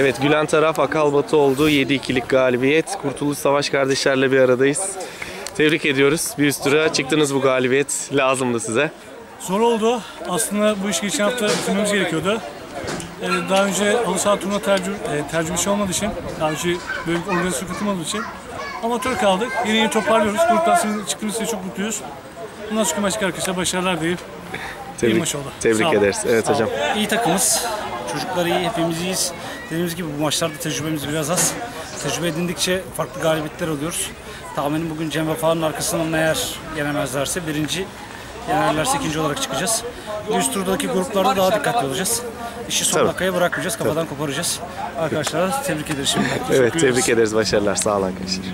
Evet Gülen taraf Akal Batı oldu. 7-2'lik galibiyet. Kurtuluş Savaş kardeşlerle bir aradayız. Tebrik ediyoruz. Bir üst tura çıktınız bu galibiyet. Lazımdı size. Zor oldu. Aslında bu işi geçen hafta bitirmemiz gerekiyordu. Ee, daha önce halı saha turnuva tercü, e, tecrübesi olmadığı için, daha önce böyle bir organizasyon katılmadığı için amatör kaldık. Yeni yeni toparlıyoruz. Gruptan çıktığımız için çok mutluyuz. Bundan sonraki maçtaki arkadaşlar başarılar deyip Tebrik, maç oldu. tebrik Sağ ederiz. Evet hocam. İyi takımız. Çocuklar iyi, hepimiz iyiyiz. Dediğimiz gibi bu maçlarda tecrübemiz biraz az. Tecrübe edindikçe farklı galibiyetler alıyoruz. Tahminim bugün Cem Vefa'nın arkasından eğer yenemezlerse birinci, yenerlerse ikinci olarak çıkacağız. Üst turdaki gruplarda daha dikkatli olacağız. İşi son Tabii. dakikaya bırakmayacağız, kafadan koparacağız. Arkadaşlara tebrik ederiz şimdi. Evet tebrik ederiz. Başarılar. Sağ olun arkadaşlar.